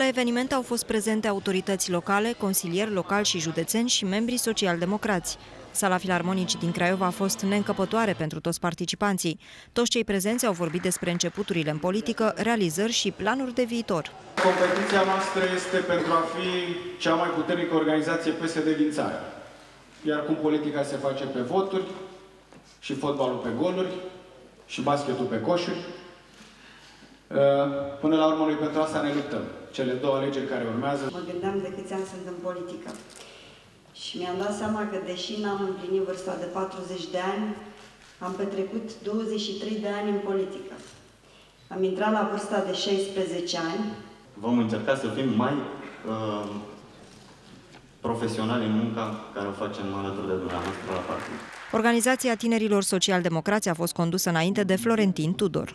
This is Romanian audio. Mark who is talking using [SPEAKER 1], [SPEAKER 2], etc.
[SPEAKER 1] La eveniment au fost prezente autorități locale, consilieri locali și județeni și membrii social-democrați. Sala Filarmonicii din Craiova a fost neîncăpătoare pentru toți participanții. Toți cei prezenți au vorbit despre începuturile în politică, realizări și planuri de viitor.
[SPEAKER 2] Competiția noastră este pentru a fi cea mai puternică organizație PSD din țară. Iar cum politica se face pe voturi, și fotbalul pe goluri, și basketul pe coșuri, până la urmă noi pentru asta ne luptăm. Cele două alegeri care urmează.
[SPEAKER 3] Mă gândeam de câți ani sunt în politică. Și mi-am dat seama că, deși n-am împlinit vârsta de 40 de ani, am petrecut 23 de ani în politică. Am intrat la vârsta de 16 ani.
[SPEAKER 4] Vom încerca să fim mai uh, profesionali în munca care o facem alături de dumneavoastră la partid.
[SPEAKER 1] Organizația Tinerilor Social-Democrați a fost condusă înainte de Florentin Tudor.